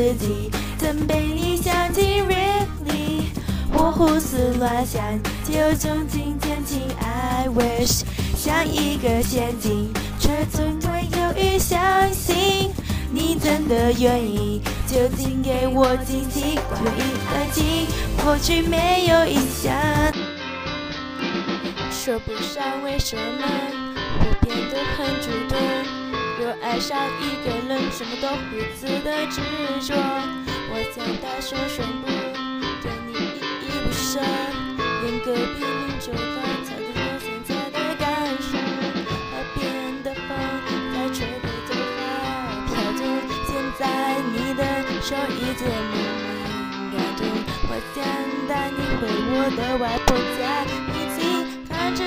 自己曾被你想起 really，我胡思乱想，就种今天起 I wish 像一个陷阱，却总会犹豫相信你真的愿意，就请给我惊喜，我一安静，或许没有影响。说不上为什么我变得很主动，若爱上一个人，什么都如此的执着。我想大声宣布，对你依依不舍，连隔壁邻居都猜得出现在的感受。耳边的风在吹的头发飘动，现在你的手已渐莫名感动。我想带你回我的外婆家，一起看着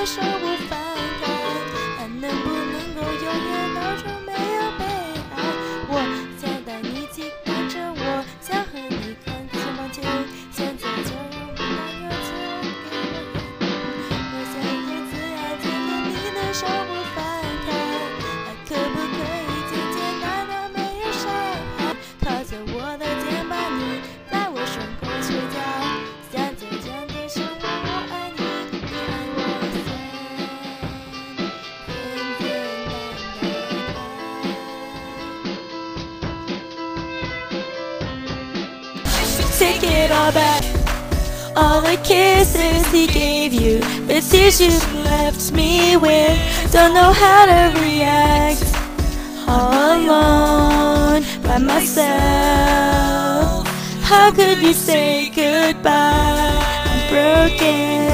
的手 Take it all back. All the kisses he gave you, the tears you left me with. Don't know how to react. All alone by myself. How could you say goodbye? I'm broken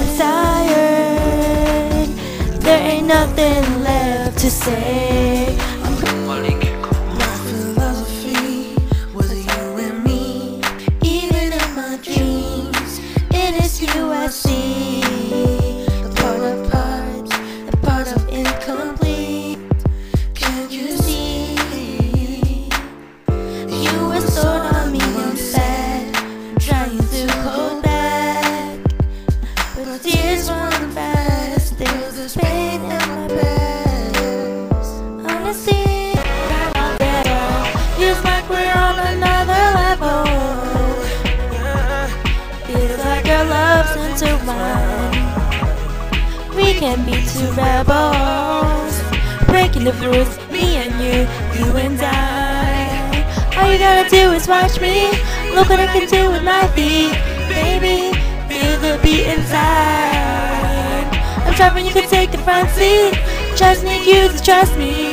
and tired. There ain't nothing left to say. Intertwined. We can be two rebels, breaking the rules, me and you, you and I. All you gotta do is watch me. Look what I can do with my feet, baby. Feel the beat inside. I'm driving, you can take the front seat. Just need you to trust me.